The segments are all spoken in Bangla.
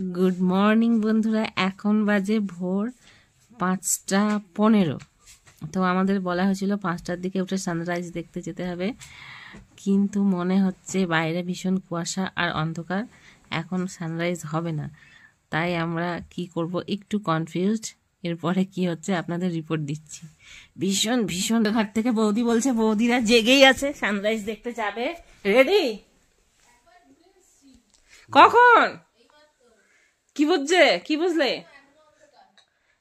গুড মর্নিং বন্ধুরা। এখন বাজে ভোর পাঁচটা পনেরো। তো আমাদের বলা হয়েছিল পাঁচটার দিকে উঠে সানরাইজ দেখতে যেতে হবে। কিন্তু মনে হচ্ছে বাইরে ভীষণ কুয়াশা আর অন্ধকার। এখন সানরাইজ হবে না। তাই আমরা কি করব? একটু কনফিউজড এরপরে কি হচ্ছে? আপনাদের রিপোর্ট দিচ্ছি। ভীষণ ভীষণ। ঘাট থেকে বৌদি বলছে, বৌদিরা জেগেই আছে। সানরাইজ দেখতে যাবে। রেডি কখন? কি বুঝছে? কি বুঝলে?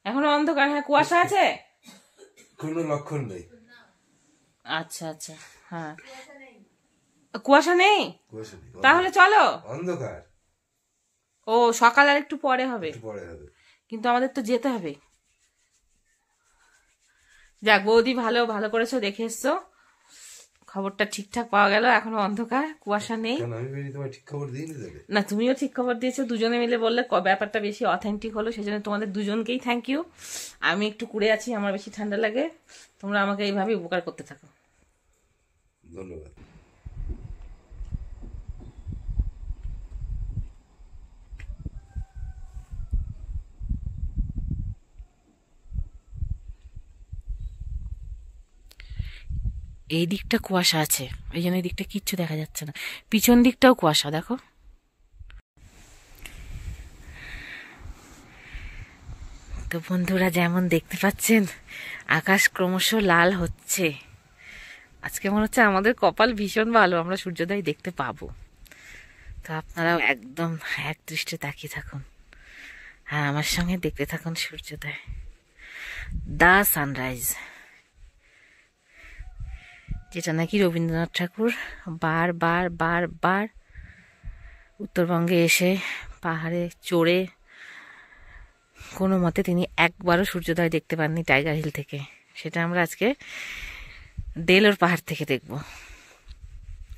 এখনও অন্ধকার হ্যাঁ কুয়াশা আছে? কোনো লক্ষণ নেই। আচ্ছা আচ্ছা হ্যাঁ। কুয়াশা নেই? তাহলে চলো। অন্ধকার। ও সকাল আর একটু পরে হবে। একটু পরে হবে। কিন্তু আমাদের তো যেতে হবে। যাক বৌদি ভালো ভালো করেছ দেখে এসছো। খবরটা ঠিকঠাক পাওয়া গেল এখনও অন্ধকার কুয়াশা নেই। না তুমিও ঠিক খবর দিয়েছ দুজনে মিলে বললে ব্যাপারটা বেশি অথেন্টিক হলো সেজন্য তোমাদের দুজনকেই থ্যাংক ইউ আমি একটু কুড়ে আছি আমার বেশি ঠান্ডা লাগে তোমরা আমাকে এইভাবে উপকার করতে থাকো। ধন্যবাদ। এই দিকটা কুয়াশা আছে। এই জন্য এই দিকটা কিচ্ছু দেখা যাচ্ছে না। পিছন দিকটাও কুয়াশা, দেখো। তো বন্ধুরা, যেমন দেখতে পাচ্ছেন, আকাশ ক্রমশ লাল হচ্ছে। আজকে মনে হচ্ছে আমাদের কপাল ভীষণ ভালো, আমরা সূর্যোদয় দেখতে পাবো। তো আপনারাও একদম এক দৃষ্টে তাকিয়ে থাকুন। আর আমার সঙ্গে দেখতে থাকুন সূর্যোদয়। The sunrise. যেটা নাকি রবীন্দ্রনাথ ঠাকুর? বার বার বার বার। উত্তরবঙ্গে এসে পাহাড়ে চড়ে কোনো মতে তিনি একবারও সূর্যোদয় দেখতে পাননি টাইগার হিল থেকে। সেটা আমরা আজকে দেলোর পাহাড় থেকে দেখব।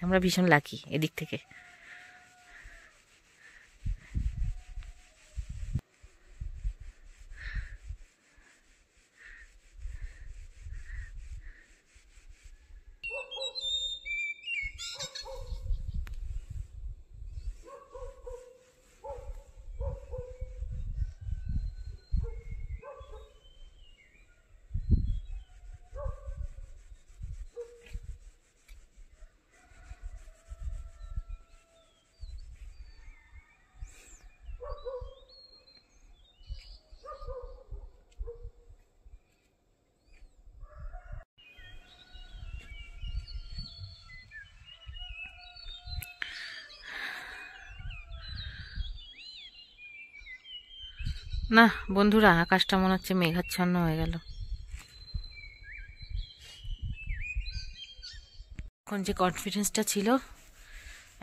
আমরা ভীষণ লাকি এদিক থেকে। না, বন্ধুরা, আকাশটা মনে হচ্ছে মেঘাচ্ছন্ন হয়ে গেল। এখন যে কনফিডেন্সটা ছিল,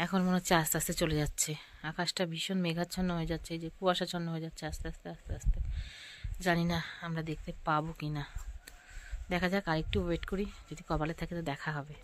এখন মনে হচ্ছে আস্তে আস্তে চলে যাচ্ছে। আকাশটা ভীষণ মেঘাচ্ছন্ন হয়ে যাচ্ছে যে কুয়াশাচ্ছন্ন হয়ে যাচ্ছে আস্তে আস্তে আস্তে আস্তে। জানি না আমরা দেখতে পাবো কি না দেখা যাক, আরেকটু ওয়েট করি, যদি কপালে থাকে তো দেখা হবে।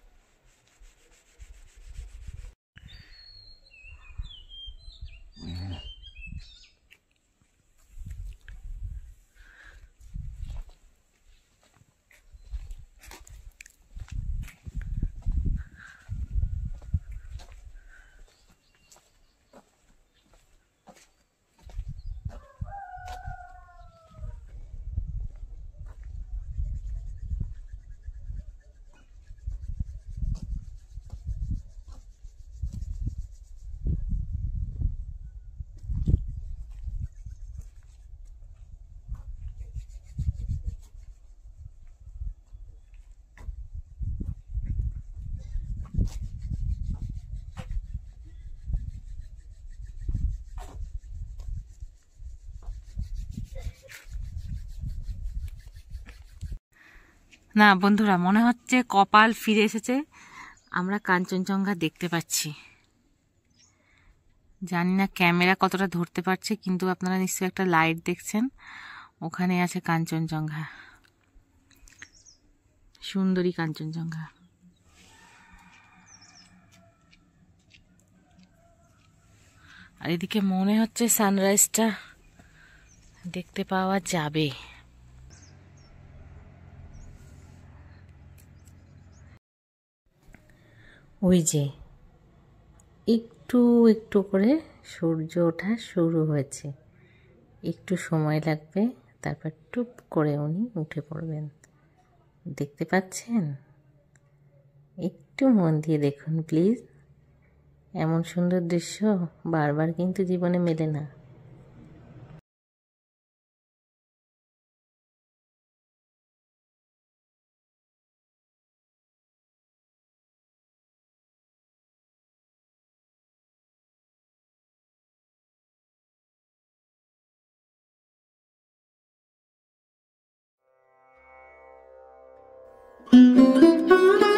না, বন্ধুরা, মনে হচ্ছে কপাল ফিরে এসেছে। আমরা কাঞ্চনজঙ্ঘা দেখতে পাচ্ছি। জানি না ক্যামেরা কতটা ধরতে পারছে, কিন্তু আপনারা নিশ্চয়ই একটা লাইট দেখছেন। ওখানে আছে কাঞ্চনজঙ্ঘা। সুন্দরী কাঞ্চনজঙ্ঘা। আর এদিকে মনে হচ্ছে সানরাইজটা দেখতে পাওয়া যাবে। ওই যে, একটু একটু করে সূর্য ওঠা শুরু হয়েছে। একটু সময় লাগবে, তারপর টুপ করে উনি উঠে পড়বেন। দেখতে পাচ্ছেন? একটু মন দিয়ে দেখুন, প্লিজ। এমন সুন্দর দৃশ্য বারবার কিন্তু জীবনে মেলে না। বন্ধুরা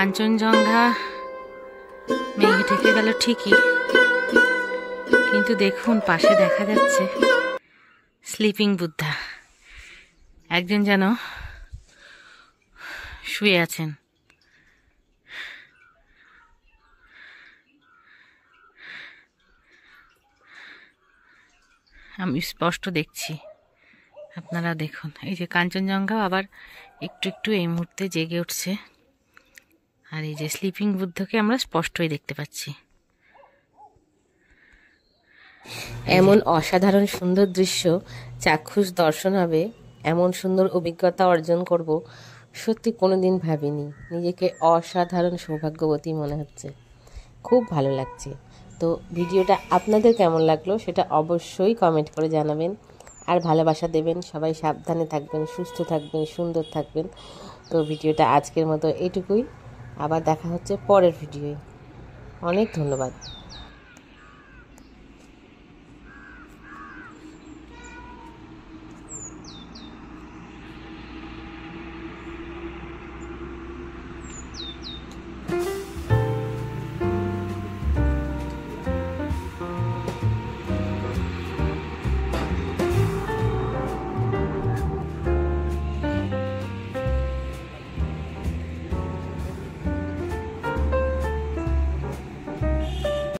কাঞ্চনজঙ্ঘা, মেঘে ঢেকে গেল ঠিকই। কিন্তু দেখুন, পাশে দেখা যাচ্ছে স্লিপিং বুদ্ধা একজন যেন শুয়ে আছেন। আমি স্পষ্ট দেখছি। আপনারা দেখুন, এই যে কাঞ্চনজঙ্ঘাও আবার একটু একটু এই মুহূর্তে জেগে উঠছে। আর এই যে স্লিপিং বুদ্ধকে আমরা স্পষ্টই দেখতে পাচ্ছি। এমন অসাধারণ সুন্দর দৃশ্য চাক্ষুষ দর্শন হবে, এমন সুন্দর অভিজ্ঞতা অর্জন করব, সত্যি কোনোদিন ভাবিনি। নিজেকে অসাধারণ সৌভাগ্যবতী মনে হচ্ছে। খুব ভালো লাগছে। তো ভিডিওটা আপনাদের কেমন লাগল সেটা অবশ্যই কমেন্ট করে জানাবেন। আর ভালোবাসা দেবেন, সবাই সাবধানে থাকবেন, সুস্থ থাকবেন, সুন্দর থাকবেন। তো ভিডিওটা আজকের মতো এইটুকুই আবার দেখা হচ্ছে পরের ভিডিওয়ে। অনেক ধন্যবাদ।